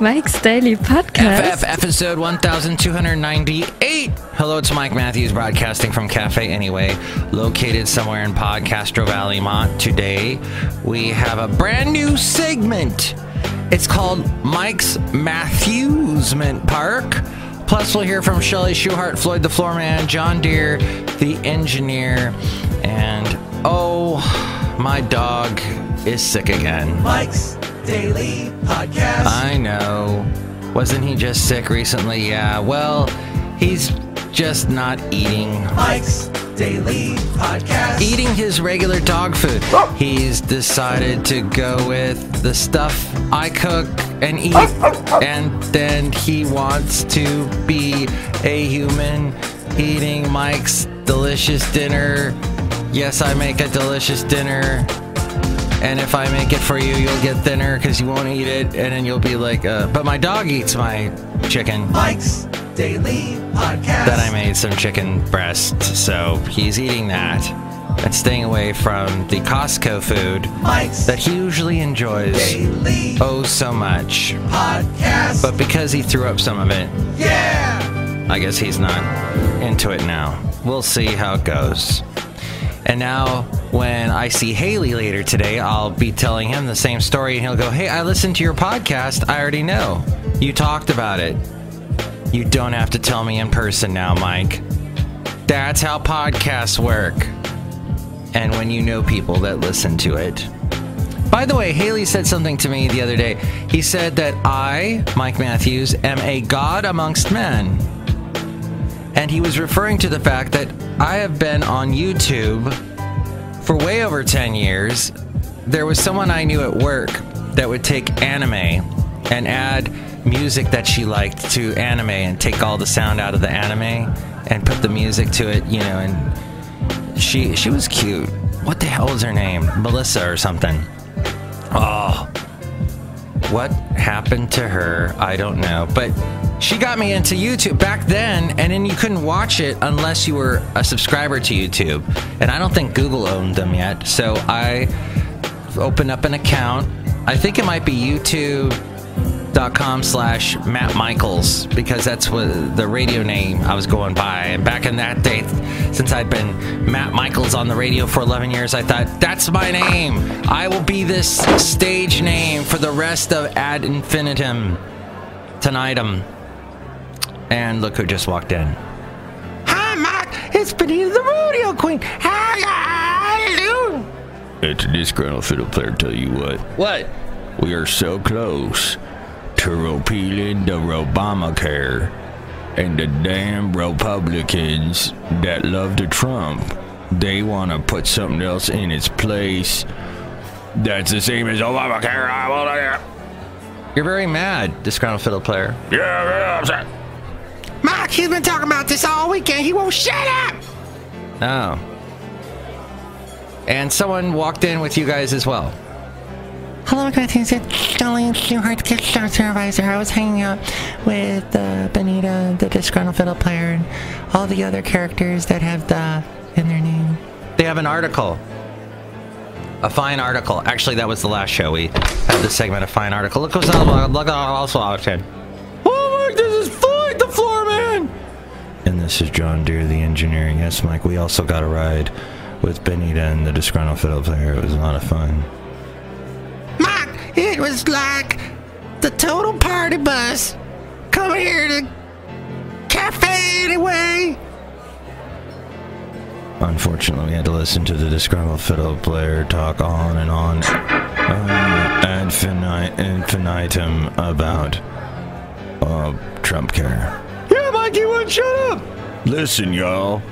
Mike's Daily Podcast. FF episode 1298. Hello, it's Mike Matthews broadcasting from Cafe Anyway, located somewhere in Podcastro Valley, Mont. Today, we have a brand new segment. It's called Mike's Matthewsment Park. Plus, we'll hear from Chely Shoehart, Floyd the Floorman, John Deer, the engineer, and oh, my dog is sick again. Mike's Daily Podcast. I know. Wasn't he just sick recently? Yeah, well, he's just not eating. Mike's Daily Podcast. Eating his regular dog food. Oh. He's decided to go with the stuff I cook and eat, oh, oh, and then he wants to be a human eating Mike's delicious dinner. Yes, I make a delicious dinner. And if I make it for you, you'll get thinner because you won't eat it, and then you'll be like, uh, "But my dog eats my chicken." Mike's Daily Podcast. That I made some chicken breast, so he's eating that and staying away from the Costco food Mike's that he usually enjoys Daily oh so much. Podcast. But because he threw up some of it, yeah. I guess he's not into it now. We'll see how it goes. And now, when I see Haley later today, I'll be telling him the same story, and he'll go, Hey, I listened to your podcast. I already know. You talked about it. You don't have to tell me in person now, Mike. That's how podcasts work. And when you know people that listen to it. By the way, Haley said something to me the other day. He said that I, Mike Matthews, am a god amongst men. And he was referring to the fact that I have been on YouTube for way over 10 years. There was someone I knew at work that would take anime and add music that she liked to anime and take all the sound out of the anime and put the music to it, you know, and she she was cute. What the hell was her name? Melissa or something. Oh. What happened to her? I don't know. But she got me into YouTube back then, and then you couldn't watch it unless you were a subscriber to YouTube. And I don't think Google owned them yet. So I opened up an account. I think it might be youtube.com slash Matt Michaels because that's what the radio name I was going by. And back in that day, since I'd been Matt Michaels on the radio for 11 years, I thought, that's my name. I will be this stage name for the rest of ad infinitum. Tonight'um. And look who just walked in. Hi, Mike. It's Benita the Rodeo Queen. How are you? It's a disgruntled fiddle player, tell you what. What? We are so close to repealing the Obamacare. And the damn Republicans that love the Trump, they want to put something else in its place that's the same as Obamacare. I wanna- You're very mad, disgruntled fiddle player. Yeah, yeah, I'm sorry. Mike, he's been talking about this all weekend. He won't shut up. Oh. And someone walked in with you guys as well. Hello, Matthews. It's Shoehart, Gift Shop Supervisor. I was hanging out with uh, Benita, the disgruntled fiddle player, and all the other characters that have the in their name. They have an article. A fine article. Actually, that was the last show. We had the segment, a fine article. Look what's on, look also out this is John Deer, the engineer. Yes, Mike, we also got a ride with Benita and the disgruntled fiddle player. It was a lot of fun. Mike, it was like the total party bus coming here to cafe anyway. Unfortunately, we had to listen to the disgruntled fiddle player talk on and on uh, ad infini- infinitum about uh, Trump care. Yeah, Mike, you wouldn't shut up. Listen, y'all.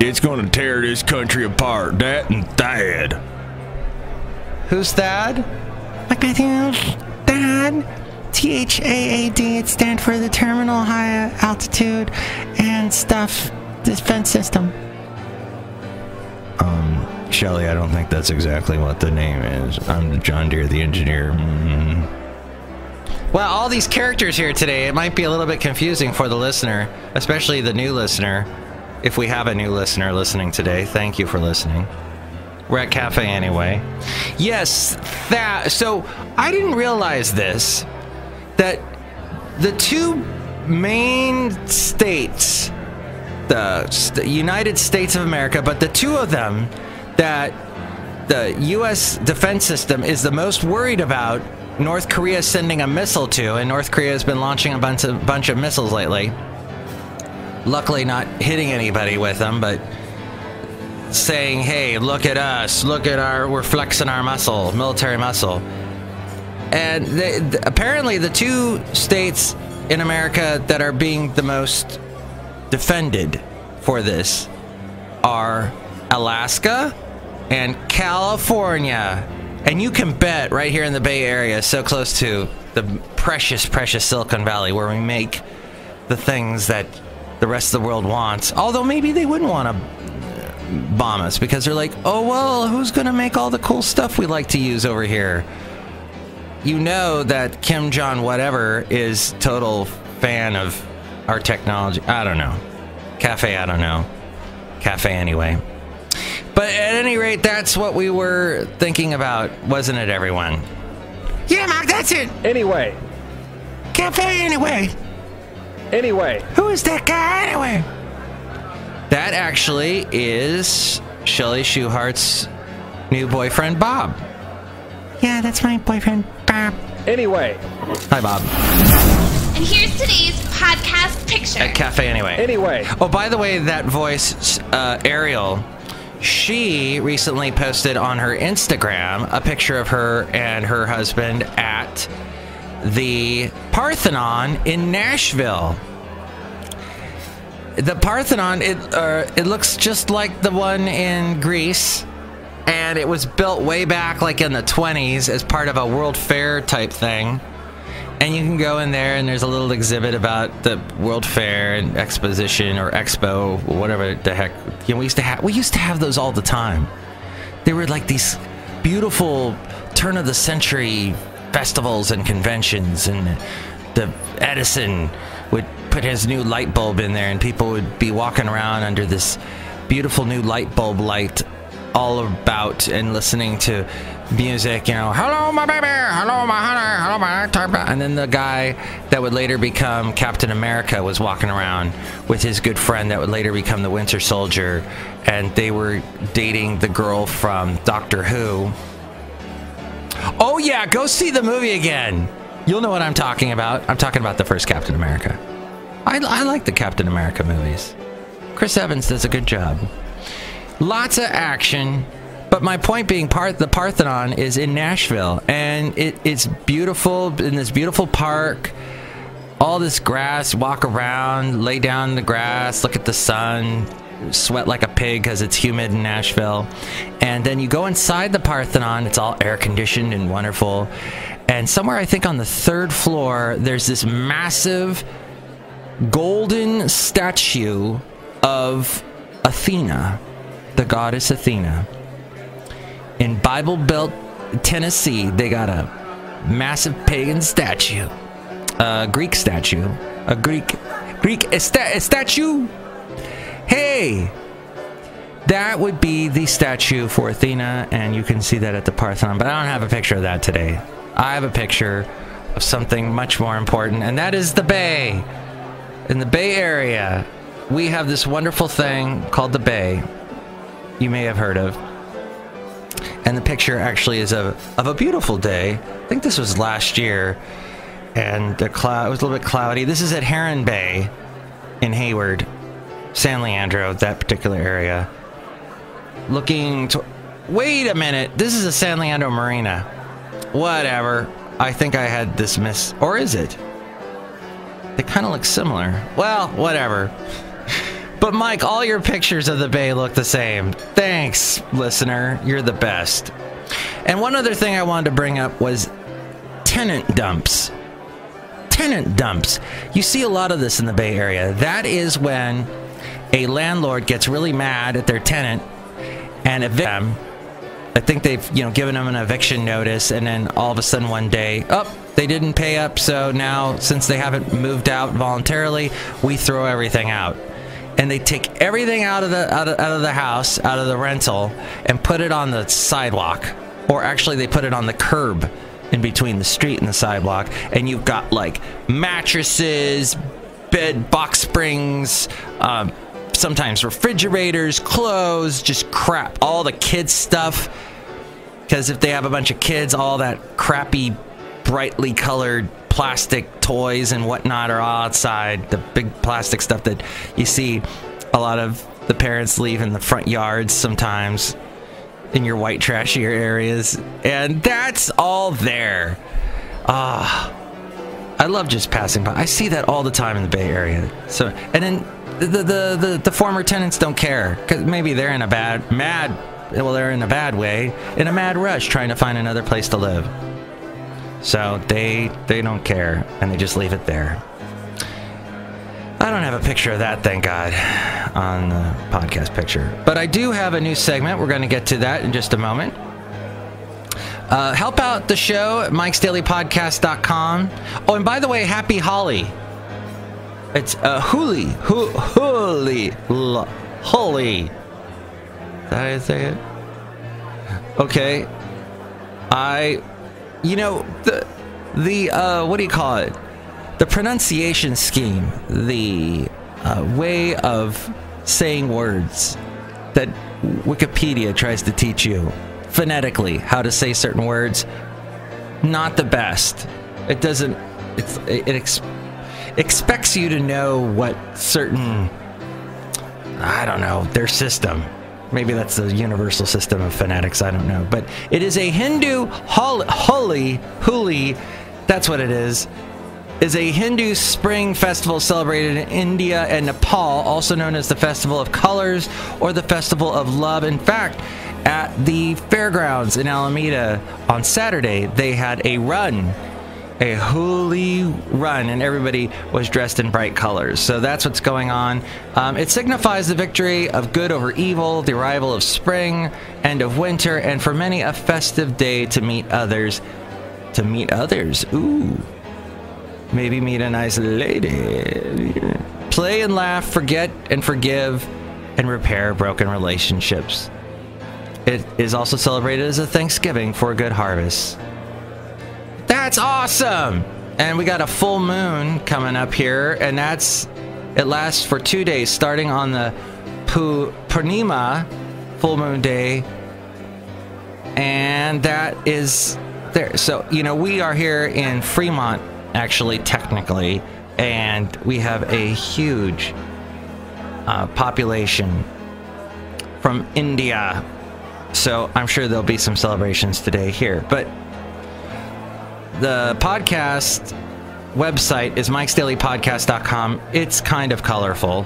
It's gonna tear this country apart. That and Thad. Who's Thad? Mike Matthews, Dad, T H A A D. It stands for the Terminal High Altitude and Stuff Defense System. Um, Chely, I don't think that's exactly what the name is. I'm John Deer, the engineer. Mm. Well, all these characters here today, it might be a little bit confusing for the listener, especially the new listener. If we have a new listener listening today, thank you for listening. We're at Cafe anyway. Yes, that. So I didn't realize this. that the two main states, the st- United States of America, but the two of them that the U.S. defense system is the most worried about North Korea sending a missile to, and North Korea has been launching a bunch of, bunch of missiles lately. Luckily, not hitting anybody with them, but saying, hey, look at us, look at our, we're flexing our muscle, military muscle. And they, th- apparently, the two states in America that are being the most defended for this are Alaska and California. And you can bet right here in the Bay Area, so close to the precious, precious Silicon Valley, where we make the things that the rest of the world wants. Although maybe they wouldn't want to uh, bomb us because they're like, oh, well, who's going to make all the cool stuff we like to use over here? You know that Kim Jong whatever is total fan of our technology. I don't know. Cafe, I don't know. Cafe anyway. But at any rate, that's what we were thinking about, wasn't it, everyone? Yeah, Mark, that's it. Anyway, Cafe anyway. anyway, Who is that guy anyway? That actually is Chely Shoehart's new boyfriend, Bob. Yeah, that's my boyfriend, Bob. anyway, Hi, Bob. And here's today's podcast picture. At Cafe Anyway. anyway. Oh, by the way, that voice, uh, Ariel, she recently posted on her Instagram a picture of her and her husband at the Parthenon in Nashville. The Parthenon, it uh, it looks just like the one in Greece, and it was built way back, like in the 20s, as part of a World Fair type thing. And you can go in there, and there's a little exhibit about the World Fair and Exposition or Expo, whatever the heck. You know, we used to have we used to have those all the time. They were like these beautiful turn of the century festivals and conventions, and the Edison would put his new light bulb in there, and people would be walking around under this beautiful new light bulb light all about and listening to music, you know, hello my baby, hello my honey, hello my type and then the guy that would later become Captain America was walking around with his good friend that would later become the Winter Soldier and they were dating the girl from Doctor Who. Oh yeah, go see the movie again. You'll know what I'm talking about. I'm talking about the first Captain America. I, I like the Captain America movies. Chris Evans does a good job. Lots of action, but my point being, part the Parthenon is in Nashville, and it, it's beautiful in this beautiful park. All this grass, walk around, lay down in the grass, look at the sun, sweat like a pig because it's humid in Nashville. And then you go inside the Parthenon, it's all air conditioned and wonderful. And somewhere, I think on the third floor, there's this massive golden statue of Athena, the goddess Athena. In Bible Belt, Tennessee, they got a massive pagan statue, a Greek statue, a Greek Greek statue. Hey, that would be the statue for Athena, and you can see that at the Parthenon. But I don't have a picture of that today. I have a picture of something much more important, and that is the Bay. In the Bay Area, we have this wonderful thing called the Bay. You may have heard of. And the picture actually is of, of a beautiful day. I think this was last year. And the cloud it was a little bit cloudy. This is at Heron Bay in Hayward, San Leandro, that particular area. Looking to Wait a minute. This is a San Leandro Marina. Whatever. I think I had this miss or is it? They kind of look similar. Well, whatever. But Mike, all your pictures of the bay look the same. Thanks, listener. You're the best. And one other thing I wanted to bring up was tenant dumps. Tenant dumps. You see a lot of this in the Bay Area. That is when a landlord gets really mad at their tenant and evict them. I think they've, you know, given them an eviction notice, and then all of a sudden one day, up, oh, they didn't pay up, so now since they haven't moved out voluntarily, we throw everything out and they take everything out of the out of, out of the house, out of the rental, and put it on the sidewalk, or actually they put it on the curb in between the street and the sidewalk, and you've got like mattresses, bed box springs, um, sometimes refrigerators, clothes, just crap, all the kids' stuff. Because if they have a bunch of kids, all that crappy, brightly colored plastic toys and whatnot are all outside. The big plastic stuff that you see a lot of the parents leave in the front yards sometimes in your white trashier areas. And that's all there. Ah. I love just passing by. I see that all the time in the Bay Area. So, and then the the the, the former tenants don't care because maybe they're in a bad, mad, well, they're in a bad way, in a mad rush trying to find another place to live. So they they don't care and they just leave it there. I don't have a picture of that, thank God, on the podcast picture. But I do have a new segment. We're going to get to that in just a moment. Uh, help out the show at mikesdailypodcast.com. Oh, and by the way, happy Holly. It's uh, Huli. Hu- Huli. L- how you say it? Okay. I, you know, the, the, uh, what do you call it? The pronunciation scheme, the uh, way of saying words that Wikipedia tries to teach you phonetically how to say certain words not the best it doesn't it's it ex- expects you to know what certain i don't know their system maybe that's the universal system of fanatics, i don't know but it is a hindu hol- holy huli that's what it is is a Hindu spring festival celebrated in India and Nepal, also known as the Festival of Colors or the Festival of Love. In fact, at the fairgrounds in Alameda on Saturday, they had a run, a Holi run, and everybody was dressed in bright colors. So that's what's going on. Um, it signifies the victory of good over evil, the arrival of spring, end of winter, and for many, a festive day to meet others. To meet others. Ooh. Maybe meet a nice lady. Play and laugh, forget and forgive, and repair broken relationships. It is also celebrated as a Thanksgiving for a good harvest. That's awesome! And we got a full moon coming up here, and that's it lasts for two days, starting on the Pu- Purnima full moon day, and that is there. So you know we are here in Fremont, actually, technically, and we have a huge uh, population from India so I'm sure there'll be some celebrations today here. But the podcast website is mikesdailypodcast.com. It's kind of colorful.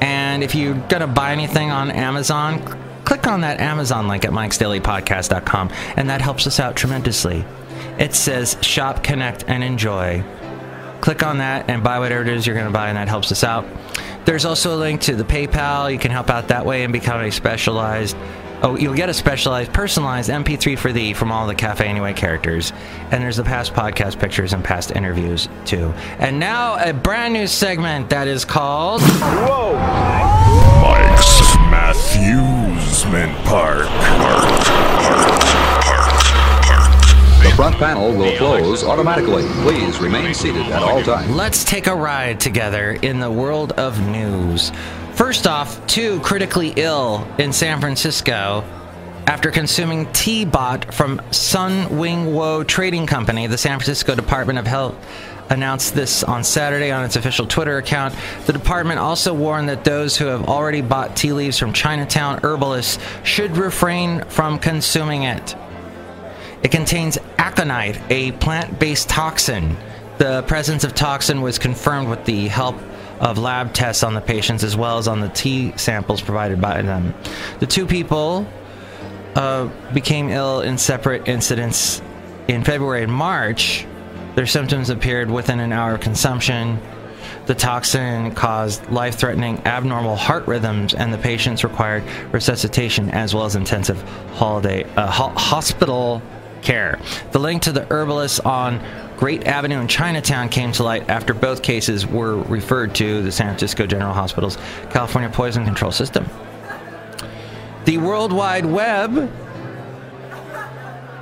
And if you're going to buy anything on Amazon, click on that Amazon link at mikesdailypodcast.com. And that helps us out tremendously. It says shop, connect, and enjoy. Click on that and buy whatever it is you're going to buy, and that helps us out. There's also a link to the PayPal. You can help out that way and become a specialized Oh, you'll get a specialized, personalized MP3 for thee from all the Cafe Anyway characters. And there's the past podcast pictures and past interviews, too. And now, a brand new segment that is called. Whoa! Mike's Matthewsment Park. Park. Park. Park. Front panel will close automatically. Please remain seated at all times. Let's take a ride together in the world of news. First off, two critically ill in San Francisco after consuming T-Bot from Sun Wing Wo Trading Company. The San Francisco Department of Health announced this on Saturday on its official Twitter account. The department also warned that those who have already bought tea leaves from Chinatown herbalists should refrain from consuming it. It contains aconite, a plant based toxin. The presence of toxin was confirmed with the help of lab tests on the patients as well as on the tea samples provided by them. The two people uh, became ill in separate incidents in February and March. Their symptoms appeared within an hour of consumption. The toxin caused life threatening abnormal heart rhythms, and the patients required resuscitation as well as intensive holiday, uh, ho- hospital care. The link to the herbalist on Grant Avenue in Chinatown came to light after both cases were referred to the San Francisco General Hospital's California Poison Control System. The World Wide Web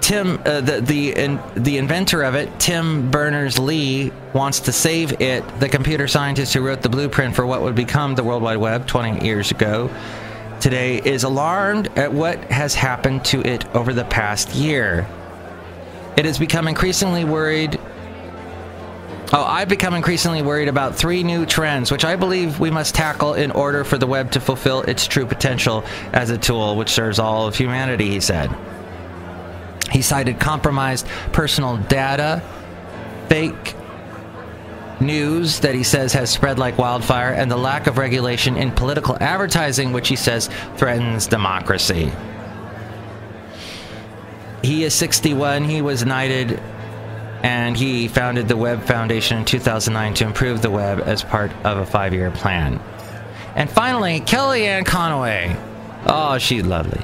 Tim, uh, the the in, the inventor of it, Tim Berners Lee, wants to save it. The computer scientist who wrote the blueprint for what would become the World Wide Web 20 years ago, today is alarmed at what has happened to it over the past year. It has become increasingly worried. Oh, I've become increasingly worried about three new trends, which I believe we must tackle in order for the web to fulfill its true potential as a tool which serves all of humanity, he said. He cited compromised personal data, fake news that he says has spread like wildfire, and the lack of regulation in political advertising, which he says threatens democracy. He is 61. He was knighted and he founded the Web Foundation in 2009 to improve the web as part of a five year plan. And finally, Kellyanne Conway. Oh, she's lovely.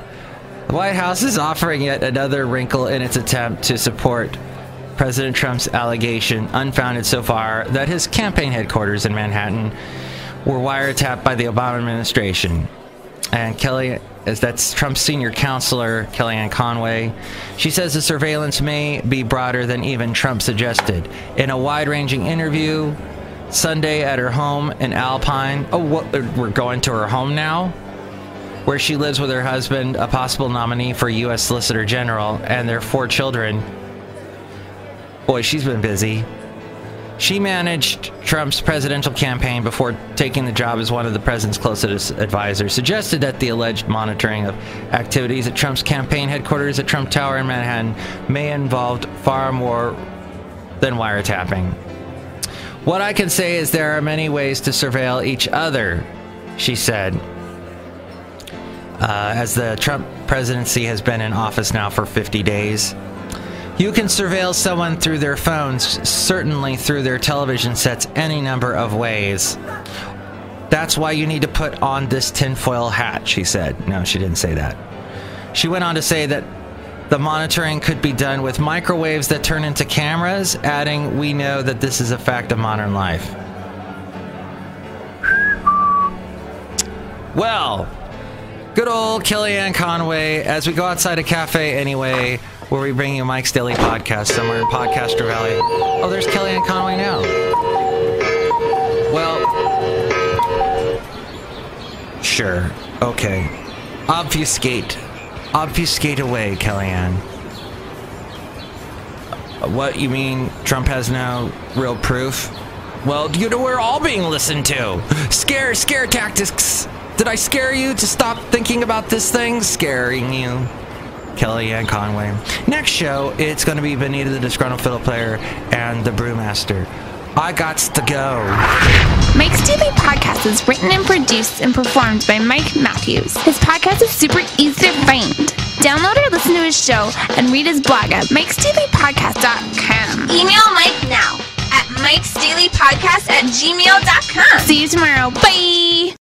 The White House is offering yet another wrinkle in its attempt to support President Trump's allegation, unfounded so far, that his campaign headquarters in Manhattan were wiretapped by the Obama administration. And Kelly, as that's Trump's senior counselor, Kellyanne Conway, she says the surveillance may be broader than even Trump suggested. In a wide-ranging interview Sunday at her home in Alpine, oh, what, we're going to her home now, where she lives with her husband, a possible nominee for U.S. Solicitor General, and their four children. Boy, she's been busy. She managed Trump's presidential campaign before taking the job as one of the president's closest advisors, suggested that the alleged monitoring of activities at Trump's campaign headquarters at Trump Tower in Manhattan may involve far more than wiretapping. What I can say is there are many ways to surveil each other, she said. Uh, as the Trump presidency has been in office now for 50 days, you can surveil someone through their phones, certainly through their television sets, any number of ways. That's why you need to put on this tinfoil hat, she said. No, she didn't say that. She went on to say that the monitoring could be done with microwaves that turn into cameras, adding, We know that this is a fact of modern life. Well, good old Kellyanne Conway, as we go outside a cafe anyway, where we bring you Mike's Daily Podcast somewhere in Podcastro Valley. Oh, there's Kellyanne Conway now. Well, sure. Okay. Obfuscate. Obfuscate away, Kellyanne. What, you mean Trump has no real proof? Well, you know, we're all being listened to. Scare, scare tactics. Did I scare you to stop thinking about this thing? Scaring you. Kellyanne Conway. Next show, it's going to be Benita the Disgruntled Fiddle Player and the Brewmaster. I got to go. Mike's Daily Podcast is written and produced and performed by Mike Matthews. His podcast is super easy to find. Download or listen to his show and read his blog at mikesdailypodcast.com. Email Mike now at mikesdailypodcast at gmail.com. See you tomorrow. Bye.